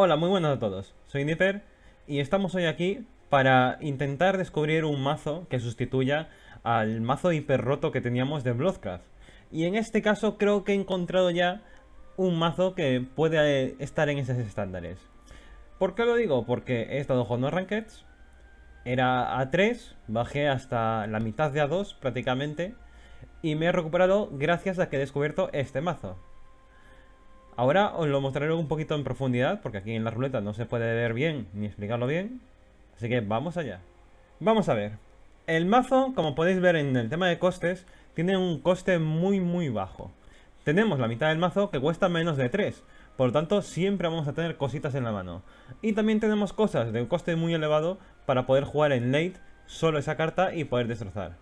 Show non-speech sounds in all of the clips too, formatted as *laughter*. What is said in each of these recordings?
Hola, muy buenas a todos. Soy Nipper y estamos hoy aquí para intentar descubrir un mazo que sustituya al mazo hiper roto que teníamos de Bloodcraft. Y en este caso creo que he encontrado ya un mazo que puede estar en esos estándares. ¿Por qué lo digo? Porque he estado jugando Rankeds, era A3, bajé hasta la mitad de A2 prácticamente, y me he recuperado gracias a que he descubierto este mazo. Ahora os lo mostraré un poquito en profundidad, porque aquí en la ruleta no se puede ver bien ni explicarlo bien. Así que vamos allá. Vamos a ver. El mazo, como podéis ver en el tema de costes, tiene un coste muy muy bajo. Tenemos la mitad del mazo que cuesta menos de 3, por lo tanto siempre vamos a tener cositas en la mano. Y también tenemos cosas de un coste muy elevado para poder jugar en late solo esa carta y poder destrozar.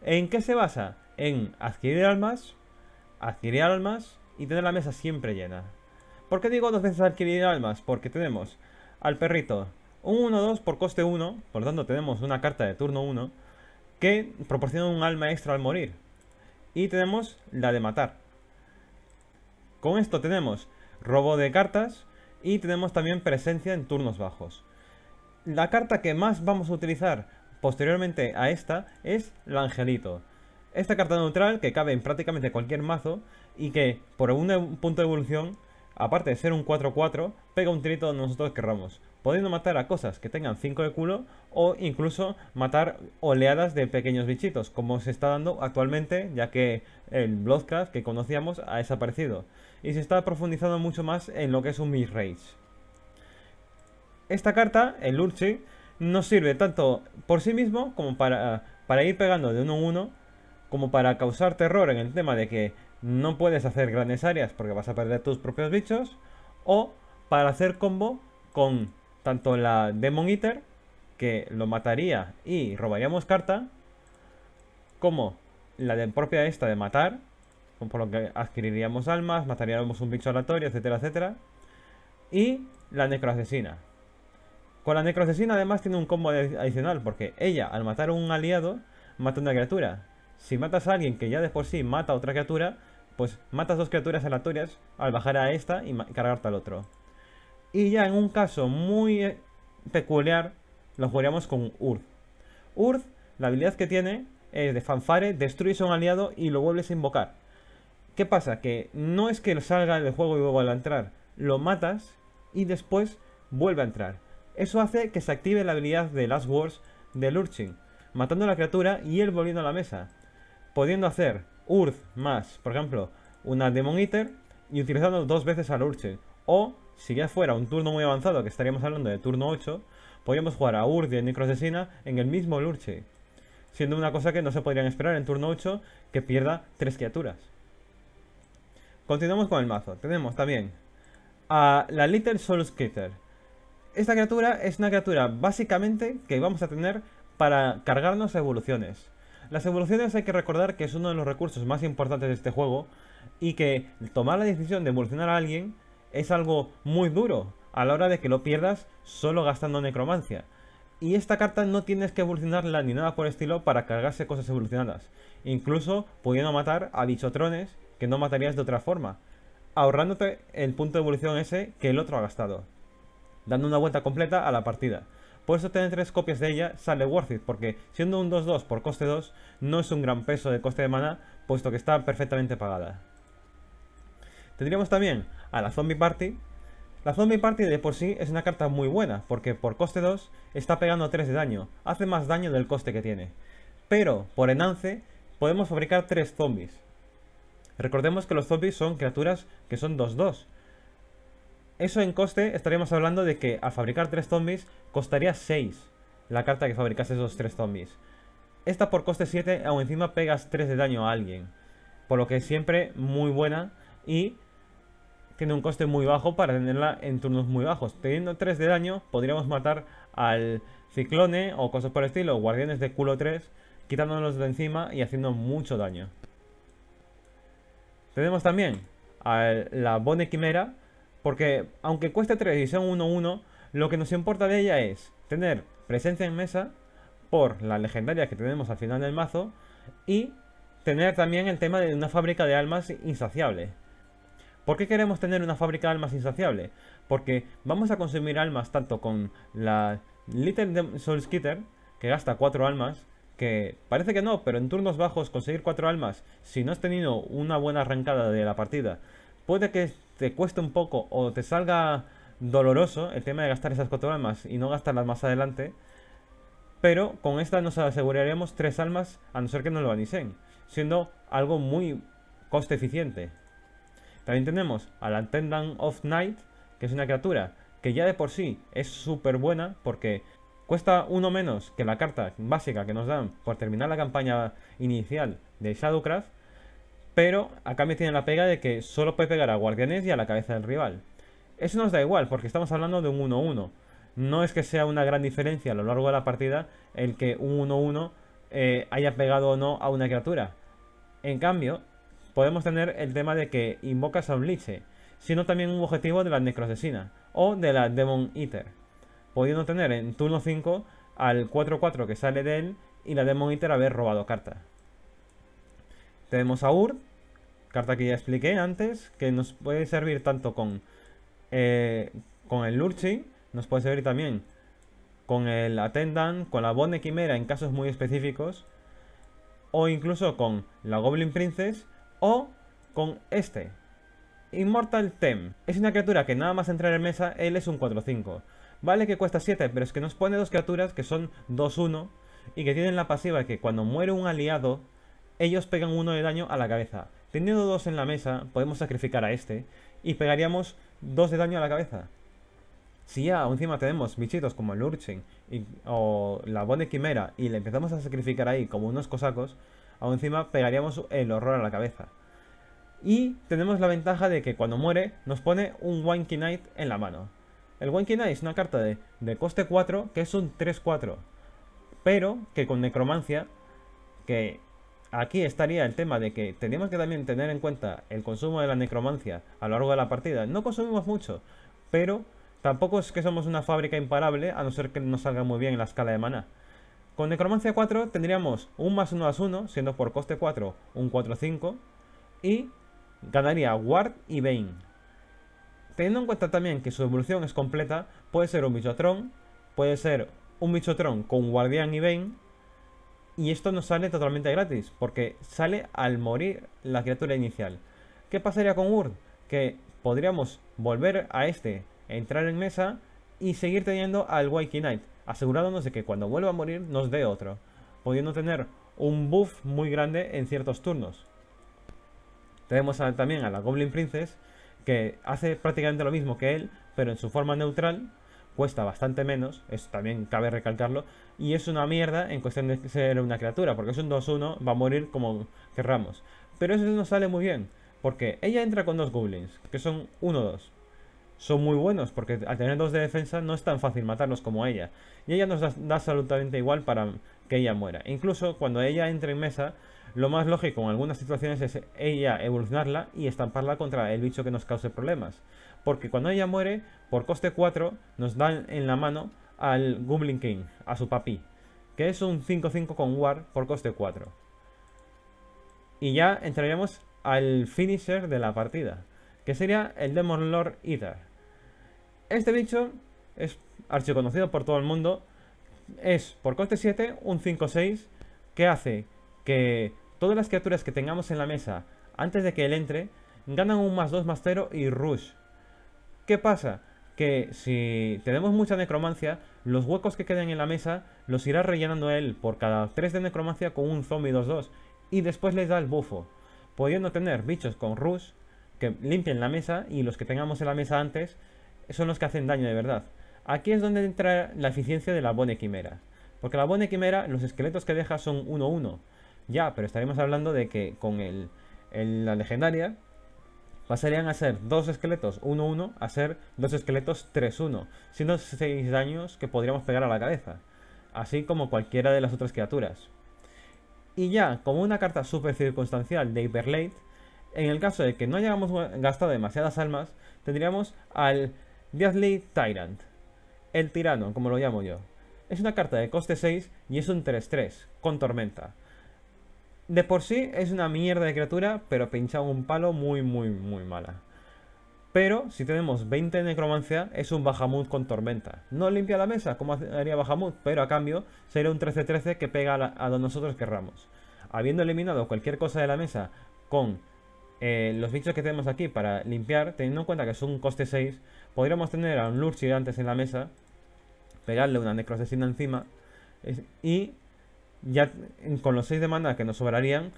¿En qué se basa? En adquirir almas, adquirir almas y tener la mesa siempre llena. ¿Por qué digo dos veces adquirir almas? Porque tenemos al perrito un 1-2 por coste 1, por lo tanto tenemos una carta de turno 1 que proporciona un alma extra al morir. Y tenemos la de matar. Con esto tenemos robo de cartas y tenemos también presencia en turnos bajos. La carta que más vamos a utilizar posteriormente a esta es la Angelito. Esta carta neutral que cabe en prácticamente cualquier mazo y que por un punto de evolución, aparte de ser un 4-4, pega un tirito donde nosotros querramos, pudiendo matar a cosas que tengan 5 de culo o incluso matar oleadas de pequeños bichitos, como se está dando actualmente, ya que el Bloodcraft que conocíamos ha desaparecido y se está profundizando mucho más en lo que es un mid-range. Esta carta, el Urchi, nos sirve tanto por sí mismo como para, para ir pegando de uno en uno, como para causar terror en el tema de que no puedes hacer grandes áreas porque vas a perder tus propios bichos, o para hacer combo con tanto la Demon Eater, que lo mataría y robaríamos carta, como la de propia esta de matar, por lo que adquiriríamos almas, mataríamos un bicho aleatorio, etcétera, etcétera. Y la necroasesina. Con la necroasesina además tiene un combo adicional, porque ella al matar a un aliado mata una criatura. Si matas a alguien que ya de por sí mata a otra criatura, pues matas dos criaturas aleatorias al bajar a esta y cargarte al otro. Y ya en un caso muy eh, peculiar, lo jugaríamos con Urth. Urth, la habilidad que tiene es de fanfare, destruyes a un aliado y lo vuelves a invocar. ¿Qué pasa? Que no es que salga del juego y luego al entrar, lo matas y después vuelve a entrar. Eso hace que se active la habilidad de Last Wars de Urchin, matando a la criatura y él volviendo a la mesa. Pudiendo hacer Urth más, por ejemplo, una Demon Eater y utilizando dos veces al Urchin. O, si ya fuera un turno muy avanzado, que estaríamos hablando de turno 8, podríamos jugar a Urth y a Necrosesina en el mismo Lurche. Siendo una cosa que no se podrían esperar en turno 8 que pierda tres criaturas. Continuamos con el mazo. Tenemos también a la Little Soul Skater. Esta criatura es una criatura básicamente que vamos a tener para cargarnos evoluciones. Las evoluciones hay que recordar que es uno de los recursos más importantes de este juego y que tomar la decisión de evolucionar a alguien es algo muy duro a la hora de que lo pierdas solo gastando necromancia. Y esta carta no tienes que evolucionarla ni nada por el estilo para cargarse cosas evolucionadas. Incluso pudiendo matar a bichotrones que no matarías de otra forma, ahorrándote el punto de evolución ese que el otro ha gastado, dando una vuelta completa a la partida. Por eso tener tres copias de ella sale worth it, porque siendo un 2-2 por coste 2, no es un gran peso de coste de mana, puesto que está perfectamente pagada. Tendríamos también a la Zombie Party. La Zombie Party de por sí es una carta muy buena, porque por coste 2 está pegando 3 de daño, hace más daño del coste que tiene. Pero, por enance, podemos fabricar 3 zombies. Recordemos que los zombies son criaturas que son 2-2. Eso en coste estaríamos hablando de que al fabricar 3 zombies costaría 6 la carta que fabricase esos 3 zombies. Esta por coste 7 aún encima pegas 3 de daño a alguien. Por lo que siempre muy buena y tiene un coste muy bajo para tenerla en turnos muy bajos. Teniendo 3 de daño podríamos matar al ciclone o cosas por el estilo, guardianes de culo 3, quitándonos de encima y haciendo mucho daño. Tenemos también a la Bone Quimera, porque aunque cueste 3 y sea un 1-1, lo que nos importa de ella es tener presencia en mesa por la legendaria que tenemos al final del mazo y tener también el tema de una fábrica de almas insaciable. ¿Por qué queremos tener una fábrica de almas insaciable? Porque vamos a consumir almas tanto con la Little Soul Skitter, que gasta 4 almas, que parece que no, pero en turnos bajos conseguir 4 almas, si no has tenido una buena arrancada de la partida, puede que te cueste un poco o te salga doloroso el tema de gastar esas 4 almas y no gastarlas más adelante. Pero con esta nos aseguraríamos 3 almas a no ser que no lo anisen, siendo algo muy coste eficiente. También tenemos al Attendant of Night, que es una criatura que ya de por sí es súper buena porque cuesta uno menos que la carta básica que nos dan por terminar la campaña inicial de Shadowcraft, pero a cambio tiene la pega de que solo puede pegar a guardianes y a la cabeza del rival. Eso nos da igual porque estamos hablando de un 1-1. No es que sea una gran diferencia a lo largo de la partida el que un 1-1 eh, haya pegado o no a una criatura. En cambio, podemos tener el tema de que invocas a un sino también un objetivo de la necrosesina o de la Demon Eater, pudiendo tener en turno 5 al 4-4 que sale de él y la Demon Eater haber robado carta. Tenemos a Urd, carta que ya expliqué antes, que nos puede servir tanto con, eh, con el Lurchi, nos puede servir también con el Attendant, con la Bone Quimera en casos muy específicos, o incluso con la Goblin Princess o con este. Immortal Tem. Es una criatura que nada más entrar en mesa, él es un 4-5. Vale que cuesta 7, pero es que nos pone dos criaturas que son 2-1 y que tienen la pasiva que cuando muere un aliado, ellos pegan uno de daño a la cabeza. Teniendo dos en la mesa, podemos sacrificar a este y pegaríamos dos de daño a la cabeza. Si ya encima tenemos bichitos como el Urchin o la Bone Quimera y le empezamos a sacrificar ahí como unos cosacos, aún encima pegaríamos el horror a la cabeza. Y tenemos la ventaja de que cuando muere nos pone un Wanky Knight en la mano. El Wanky Knight es una carta de, de coste 4 que es un 3-4. Pero que con necromancia, que aquí estaría el tema de que tenemos que también tener en cuenta el consumo de la necromancia a lo largo de la partida. No consumimos mucho, pero tampoco es que somos una fábrica imparable a no ser que nos salga muy bien en la escala de mana. Con Necromancia 4 tendríamos un más 1 más 1, siendo por coste 4 un 4-5, y ganaría Ward y Bane. Teniendo en cuenta también que su evolución es completa, puede ser un Bichotron, puede ser un Bichotron con Guardián y Bane, y esto no sale totalmente gratis, porque sale al morir la criatura inicial. ¿Qué pasaría con Urd? Que podríamos volver a este, entrar en mesa y seguir teniendo al Waking Knight asegurándonos de que cuando vuelva a morir nos dé otro, pudiendo tener un buff muy grande en ciertos turnos. Tenemos también a la Goblin Princess, que hace prácticamente lo mismo que él, pero en su forma neutral, cuesta bastante menos, eso también cabe recalcarlo, y es una mierda en cuestión de ser una criatura, porque es un 2-1, va a morir como querramos. Pero eso nos sale muy bien, porque ella entra con dos Goblins, que son 1-2 son muy buenos, porque al tener dos de defensa no es tan fácil matarlos como ella. Y ella nos da, absolutamente igual para que ella muera. Incluso cuando ella entre en mesa, lo más lógico en algunas situaciones es ella evolucionarla y estamparla contra el bicho que nos cause problemas. Porque cuando ella muere, por coste 4, nos dan en la mano al Goblin King, a su papi, que es un 5-5 con War por coste 4. Y ya entraríamos al finisher de la partida, que sería el Demon Lord Eater. Este bicho es archiconocido por todo el mundo. Es por coste 7 un 5-6 que hace que todas las criaturas que tengamos en la mesa antes de que él entre ganan un más 2 más 0 y rush. ¿Qué pasa? Que si tenemos mucha necromancia, los huecos que queden en la mesa los irá rellenando él por cada 3 de necromancia con un zombie 2-2 y después les da el bufo, pudiendo tener bichos con rush que limpien la mesa y los que tengamos en la mesa antes son los que hacen daño de verdad. Aquí es donde entra la eficiencia de la Bone Quimera. Porque la Bone Quimera, los esqueletos que deja son 1-1. Ya, pero estaremos hablando de que con el, la legendaria pasarían a ser dos esqueletos 1-1 a ser dos esqueletos 3-1, siendo 6 daños que podríamos pegar a la cabeza, así como cualquiera de las otras criaturas. Y ya, como una carta super circunstancial de Hyperlate, en el caso de que no hayamos gastado demasiadas almas, tendríamos al Deathly Tyrant. El tirano, como lo llamo yo. Es una carta de coste 6 y es un 3-3, con tormenta. De por sí es una mierda de criatura, pero pincha un palo muy, muy, muy mala. Pero si tenemos 20 necromancia, es un Bahamut con tormenta. No limpia la mesa como haría Bahamut, pero a cambio sería un 13-13 que pega a, donde nosotros querramos. Habiendo eliminado cualquier cosa de la mesa con eh, los bichos que tenemos aquí para limpiar, teniendo en cuenta que es un coste 6, podríamos tener a un Lurch antes en la mesa, pegarle una necrosesina encima y ya con los 6 de mana que nos sobrarían,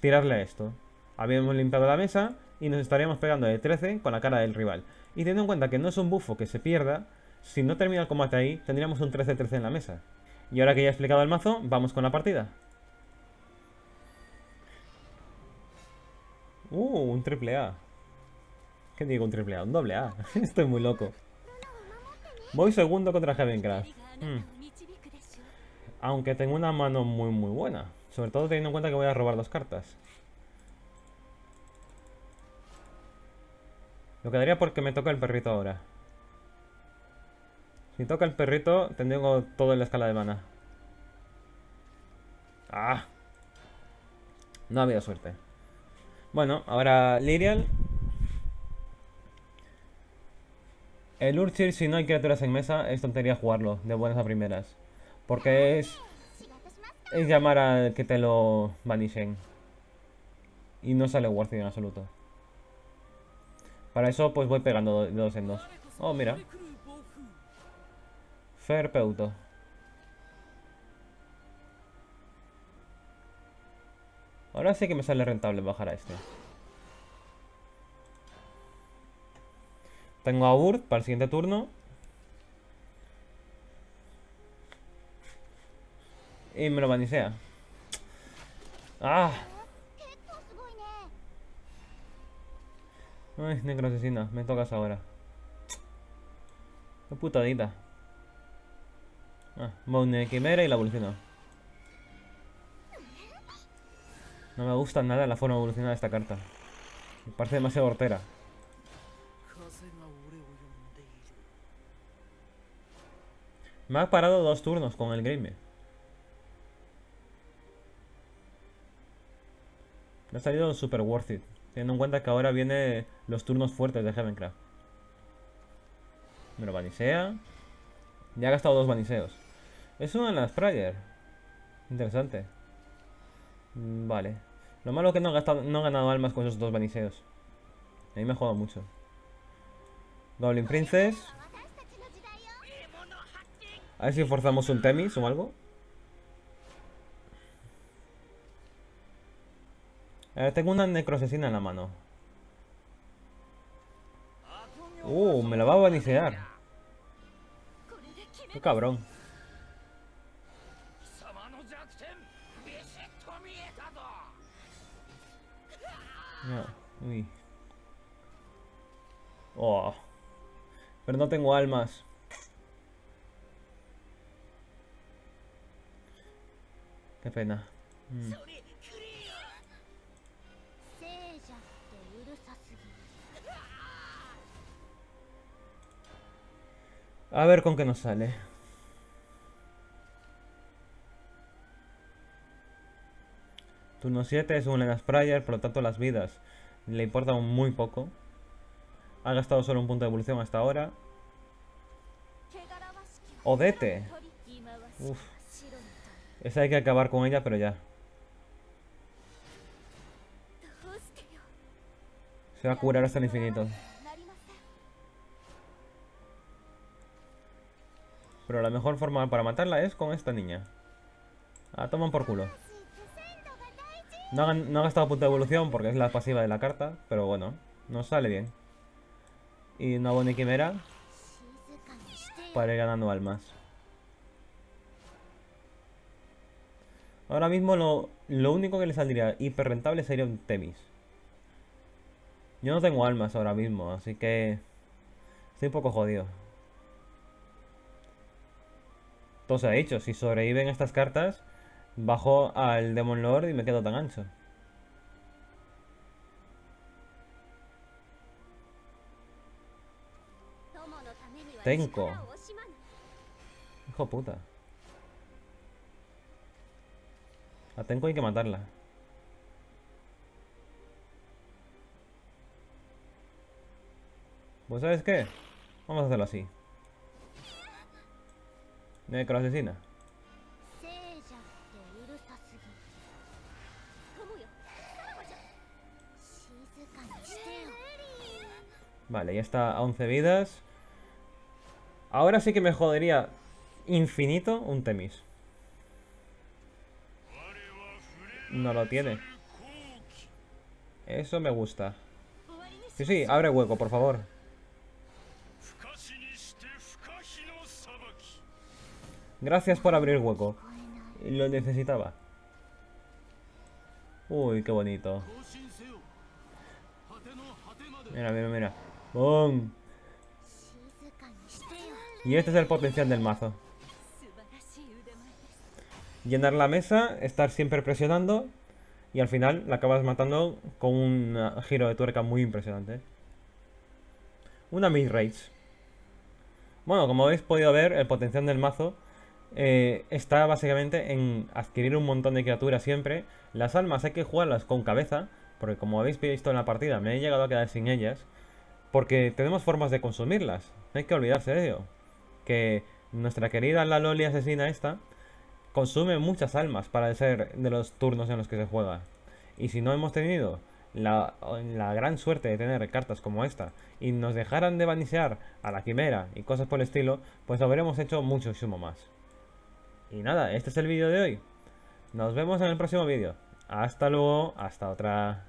tirarle a esto. Habíamos limpiado la mesa y nos estaríamos pegando de 13 con la cara del rival. Y teniendo en cuenta que no es un bufo que se pierda, si no termina el combate ahí, tendríamos un 13-13 en la mesa. Y ahora que ya he explicado el mazo, vamos con la partida. Uh, un triple A. ¿Qué digo un triple A? Un doble A. *laughs* Estoy muy loco. Voy segundo contra Heavencraft. Hmm. Aunque tengo una mano muy muy buena. Sobre todo teniendo en cuenta que voy a robar dos cartas. Lo quedaría porque me toca el perrito ahora. Si toca el perrito, tengo todo en la escala de mana. ¡Ah! No había suerte. Bueno, ahora Lirial. El Urchir, si no hay criaturas en mesa, es tontería jugarlo de buenas a primeras. Porque es... Es llamar a que te lo banishen. Y no sale worthy en absoluto. Para eso pues voy pegando dos en dos. Oh, mira. Ferpeuto. Ahora sí que me sale rentable bajar a este. Tengo a Urt para el siguiente turno. Y me lo banisea. ¡Ah! Ay, negro asesina, me tocas ahora. Qué putadita. Ah, Moune Quimera y la evolucionó. No me gusta nada la forma evolucionada de esta carta. Me parece demasiado hortera. Me ha parado dos turnos con el game. Me ha salido super worth it. Teniendo en cuenta que ahora vienen los turnos fuertes de Heavencraft. Me lo banisea. Ya ha gastado dos baniseos. Es una de las Prayer. Interesante. Mm, vale. Lo malo es que no, ha gastado, no ganado almas con esos dos baniseos. A mí me ha jugado mucho. Goblin Princess. A ver si forzamos un Temis o algo. Eh, tengo una necrosesina en la mano. Uh, me la va a banisear. Qué cabrón. uy. Oh. Pero no tengo almas. Qué pena. Mm. A ver con qué nos sale. Turno 7 es un Lenas Prayer, por lo tanto las vidas le importan muy poco. Ha gastado solo un punto de evolución hasta ahora. Odete. Uf. Esa hay que acabar con ella, pero ya. Se va a curar hasta el infinito. Pero la mejor forma para matarla es con esta niña. Ah, toman por culo. No ha, no gastado punto de evolución porque es la pasiva de la carta, pero bueno, nos sale bien. Y una buena quimera para ir ganando almas. Ahora mismo lo, lo único que le saldría hiper rentable sería un Temis. Yo no tengo almas ahora mismo, así que estoy un poco jodido. Todo se ha dicho, si sobreviven estas cartas, bajo al Demon Lord y me quedo tan ancho. Tenko. Hijo puta. A Tenko hay que matarla. Pues ¿sabes qué? Vamos a hacerlo así. Necroasesina. Vale, ya está a 11 vidas. Ahora sí que me jodería infinito un Temis. No lo tiene. Eso me gusta. Sí, sí, abre hueco, por favor. Gracias por abrir hueco. Lo necesitaba. Uy, qué bonito. Mira, mira, mira. ¡Bum! Y este es el potencial del mazo. Llenar la mesa, estar siempre presionando y al final la acabas matando con un uh, giro de tuerca muy impresionante. Una mid-range. Bueno, como habéis podido ver, el potencial del mazo eh, está básicamente en adquirir un montón de criaturas siempre. Las almas hay que jugarlas con cabeza, porque como habéis visto en la partida, me he llegado a quedar sin ellas. Porque tenemos formas de consumirlas. No hay que olvidarse de ello. Que nuestra querida la Loli asesina esta consume muchas almas para ser de los turnos en los que se juega. Y si no hemos tenido la, gran suerte de tener cartas como esta y nos dejaran de banisear a la quimera y cosas por el estilo, pues habremos hecho muchísimo más. Y nada, este es el vídeo de hoy. Nos vemos en el próximo vídeo. Hasta luego, hasta otra.